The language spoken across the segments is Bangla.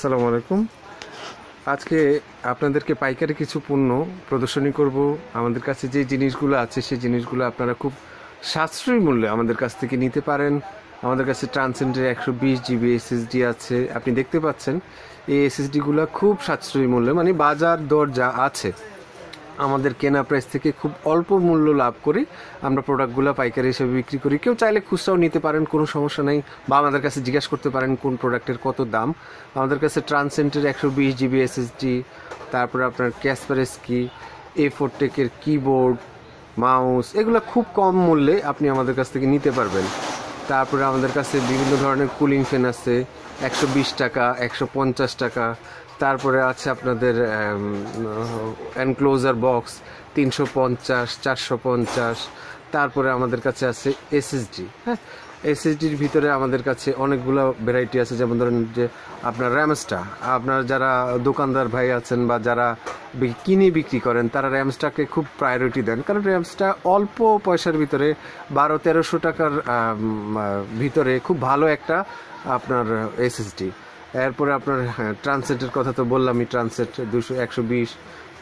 আসসালামু আলাইকুম। আজকে আপনাদেরকে পাইকারি কিছু পণ্য প্রদর্শনী করব। আমাদের কাছে যে জিনিসগুলো আছে, সেই জিনিসগুলো আপনারা খুব সাশ্রয়ী মূল্যে আমাদের কাছ থেকে নিতে পারেন। আমাদের কাছে ট্রান্সেন্ডের একশো বিশ জিবি এসএসডি আছে। আপনি দেখতে পাচ্ছেন, এই এসএসডিগুলো খুব সাশ্রয়ী মূল্যে মানে বাজার দর যা আছে। আমাদের কেনা প্রাইস থেকে খুব অল্প মূল্য লাভ করে। আমরা প্রোডাক্টগুলো পাইকারি হিসেবে বিক্রি করি। কেউ চাইলে খুচরাও নিতে পারেন, কোনো সমস্যা নেই। বা আমাদের কাছে জিজ্ঞাসা করতে পারেন কোন প্রোডাক্টের কত দাম। আমাদের কাছে ট্রান্সেন্টের একশো বিশ জিবি এসএসডি তারপরে আপনার ক্যাসপারেস কি এ ফোর টেকের কিবোর্ড মাউস এগুলো খুব কম মূল্যে আপনি আমাদের কাছ থেকে নিতে পারবেন। তারপরে আমাদের কাছে বিভিন্ন ধরনের কুলিং ফ্যান আছে, একশো বিশ টাকা, একশো পঞ্চাশ টাকা। তারপরে আছে আপনাদের এনক্লোজার বক্স তিনশো পঞ্চাশ, চারশো পঞ্চাশ, তারপরে আমাদের কাছে আছে এসএসডি হ্যাঁ? এসএসডির ভিতরে আমাদের কাছে অনেকগুলো ভ্যারাইটি আছে, যেমন ধরেন যে আপনার র্যামসটা আপনার যারা দোকানদার ভাই আছেন বা যারা কিনে বিক্রি করেন, তারা র্যামসটাকে খুব প্রায়োরিটি দেন। কারণ র্যামসটা অল্প পয়সার ভিতরে বারো তেরোশো টাকার ভিতরে খুব ভালো একটা আপনার এসএসডি এরপরে আপনার হ্যাঁ ট্রান্সেটের কথা তো বললামই ট্রান্সেট দুশো, একশো বিশ,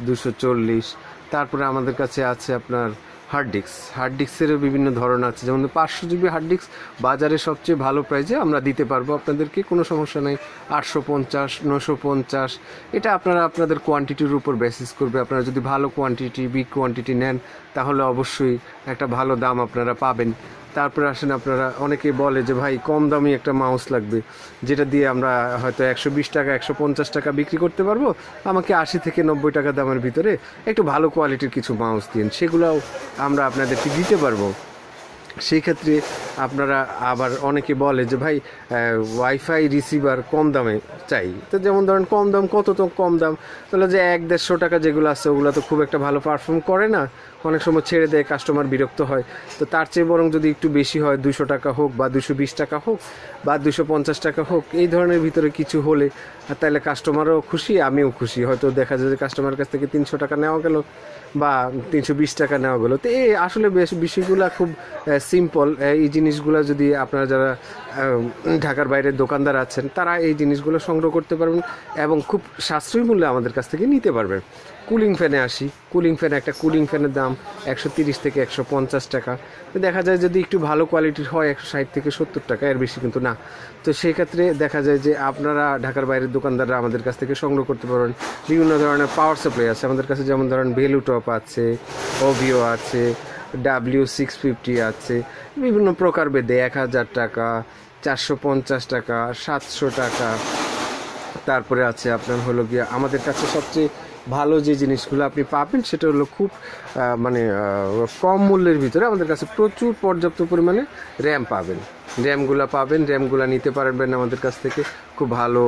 দুশো চল্লিশ। তারপরে আমাদের কাছে আছে আপনার হার্ড ডিস্ক হার্ড ডিস্কেরও বিভিন্ন ধরন আছে। যেমন পাঁচশো জিবি হার্ড ডিস্ক বাজারে সবচেয়ে ভালো প্রাইজে আমরা দিতে পারব আপনাদেরকে, কোনো সমস্যা নেই। আটশো পঞ্চাশ নশো পঞ্চাশ, এটা আপনারা আপনাদের কোয়ান্টিটির উপর বেসিস করবে। আপনারা যদি ভালো কোয়ান্টিটি বিগ কোয়ান্টিটি নেন, তাহলে অবশ্যই একটা ভালো দাম আপনারা পাবেন। তারপরে আসেন আপনারা অনেকে বলে যে, ভাই, কম দামি একটা মাউস লাগবে, যেটা দিয়ে আমরা হয়তো একশো বিশ টাকা, একশো পঞ্চাশ টাকা বিক্রি করতে পারব। আমাকে আশি থেকে নব্বই টাকা দামের ভিতরে একটু ভালো কোয়ালিটির কিছু মাউস দিন। সেগুলোও আমরা আপনাদেরকে দিতে পারব। সেই ক্ষেত্রে আপনারা আবার অনেকে বলে যে, ভাই ওয়াইফাই রিসিভার কম দামে চাই। তো যেমন ধরেন কম দাম, কত তো কম দাম। তাহলে যে এক দেড়শো টাকা যেগুলো আছে, ওগুলো তো খুব একটা ভালো পারফর্ম করে না। অনেক সময় ছেড়ে দেয় কাস্টমার বিরক্ত হয়। তো তার চেয়ে বরং যদি একটু বেশি হয়, দুশো টাকা হোক বা দুশো বিশ টাকা হোক বা দুশো পঞ্চাশ টাকা হোক, এই ধরনের ভিতরে কিছু হলে তাহলে কাস্টমারও খুশি, আমিও খুশি। হয়তো দেখা যায় যে কাস্টমারের কাছ থেকে তিনশো টাকা নেওয়া গেল বা তিনশো বিশ টাকা নেওয়া গেলো। তো এই আসলে বেশ বিষয়গুলো খুব সিম্পল এই জিনিসগুলো যদি আপনারা যারা ঢাকার বাইরের দোকানদার আছেন, তারা এই জিনিসগুলো সংগ্রহ করতে পারবেন এবং খুব সাশ্রয়ী মূল্যে আমাদের কাছ থেকে নিতে পারবেন। কুলিং ফ্যানে আসি, কুলিং ফ্যান একটা কুলিং ফ্যানের দাম একশো তিরিশ থেকে একশো পঞ্চাশ টাকা। দেখা যায় যদি একটু ভালো কোয়ালিটির হয়, একশো ষাট থেকে সত্তর টাকা, এর বেশি কিন্তু না। তো সেই ক্ষেত্রে দেখা যায় যে আপনারা ঢাকার বাইরের দোকানদাররা আমাদের কাছ থেকে সংগ্রহ করতে পারবেন। বিভিন্ন ধরনের পাওয়ার সাপ্লাই আছে আমাদের কাছে, যেমন ধরেন ভেলুটপ আছে ওভিও আছে ডাব্লিউ সিক্স ফিফটি আছে, বিভিন্ন প্রকার বেদে, এক হাজার টাকা, চারশো পঞ্চাশ টাকা, সাতশো টাকা। তারপরে আছে আপনার হলো গিয়ে, আমাদের কাছে সবচেয়ে ভালো যে জিনিসগুলো আপনি পাবেন, সেটা হলো খুব মানে কম মূল্যের ভিতরে আমাদের কাছে প্রচুর পর্যাপ্ত পরিমাণে র্যাম পাবেন। র্যামগুলো পাবেন, র্যামগুলো নিতে পারবেন আমাদের কাছ থেকে খুব ভালো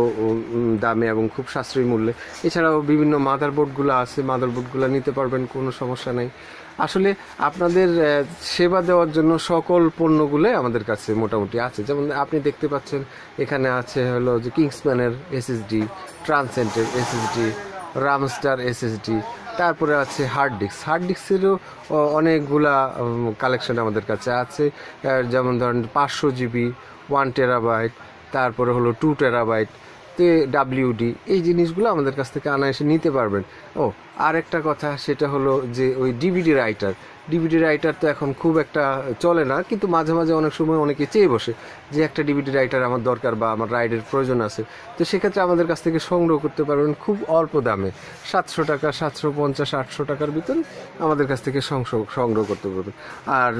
দামে এবং খুব সাশ্রয়ী মূল্যে। এছাড়াও বিভিন্ন মাদারবোর্ডগুলো আছে, মাদারবোর্ডগুলো নিতে পারবেন, কোনো সমস্যা নেই। আসলে আপনাদের সেবা দেওয়ার জন্য সকল পণ্যগুলো আমাদের কাছে মোটামুটি আছে। যেমন আপনি দেখতে পাচ্ছেন, এখানে আছে হলো যে কিংসম্যানের এসএসডি ট্রান্সেন্টের এসএসডি রামস্টার এসএসডি তারপরে আছে হার্ড ডিস্ক হার্ড ডিস্কেরও অনেকগুলা কালেকশন আমাদের কাছে আছে। যেমন ধরেন পাঁচশো জিবি ওয়ান টেরাবাইট তারপরে হলো টু টেরাবাইট তে ডাব্লিউডি এই জিনিসগুলো আমাদের কাছ থেকে আনা এসে নিতে পারবেন। ও আর একটা কথা, সেটা হলো যে ওই ডিভিডি রাইটার ডিভিডি রাইটার তো এখন খুব একটা চলে না, কিন্তু মাঝে মাঝে অনেক সময় অনেকে চেয়ে বসে যে একটা ডিভিডি রাইটার আমার দরকার বা আমার রাইডের প্রয়োজন আছে। তো সেক্ষেত্রে আমাদের কাছ থেকে সংগ্রহ করতে পারবেন খুব অল্প দামে। সাতশো টাকা, সাতশো পঞ্চাশ, আটশো টাকার ভিতরে আমাদের কাছ থেকে সংগ্রহ করতে পারবেন। আর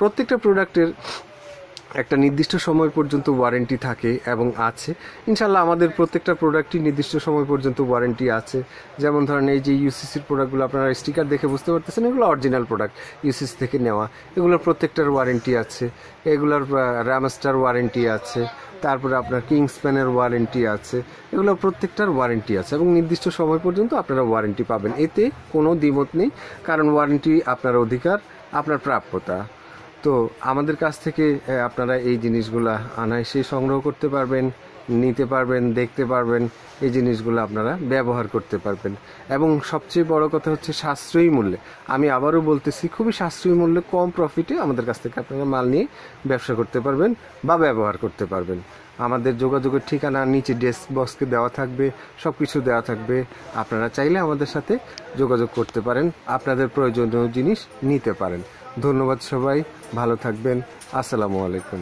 প্রত্যেকটা প্রোডাক্টের একটা নির্দিষ্ট সময় পর্যন্ত ওয়ারেন্টি থাকে এবং আছে। ইনশাল্লাহ আমাদের প্রত্যেকটা প্রোডাক্টই নির্দিষ্ট সময় পর্যন্ত ওয়ারেন্টি আছে। যেমন ধরেন এই যে ইউসিসির প্রোডাক্টগুলো আপনারা স্টিকার দেখে বুঝতে পারতেছেন, এগুলো অরিজিনাল প্রোডাক্ট ইউসিসি থেকে নেওয়া। এগুলোর প্রত্যেকটার ওয়ারেন্টি আছে। এগুলোর র্যামস্টার ওয়ারেন্টি আছে। তারপরে আপনার কিংসপ্যানের ওয়ারেন্টি আছে। এগুলো প্রত্যেকটার ওয়ারেন্টি আছে এবং নির্দিষ্ট সময় পর্যন্ত আপনারা ওয়ারেন্টি পাবেন। এতে কোনো দ্বিমত নেই, কারণ ওয়ারেন্টি আপনার অধিকার, আপনার প্রাপ্যতা। তো আমাদের কাছ থেকে আপনারা এই জিনিসগুলা আনায়াসে সংগ্রহ করতে পারবেন, নিতে পারবেন, দেখতে পারবেন, এই জিনিসগুলো আপনারা ব্যবহার করতে পারবেন। এবং সবচেয়ে বড় কথা হচ্ছে সাশ্রয়ী মূল্যে। আমি আবারও বলতেছি, খুবই সাশ্রয়ী মূল্যে কম প্রফিটে আমাদের কাছ থেকে আপনারা মাল নিয়ে ব্যবসা করতে পারবেন বা ব্যবহার করতে পারবেন। আমাদের যোগাযোগের ঠিকানা, নিচে ডেস্ক বক্সকে দেওয়া থাকবে সব কিছু দেওয়া থাকবে। আপনারা চাইলে আমাদের সাথে যোগাযোগ করতে পারেন, আপনাদের প্রয়োজনীয় জিনিস নিতে পারেন। ধন্যবাদ সবাই ভালো থাকবেন আসসালামু আলাইকুম।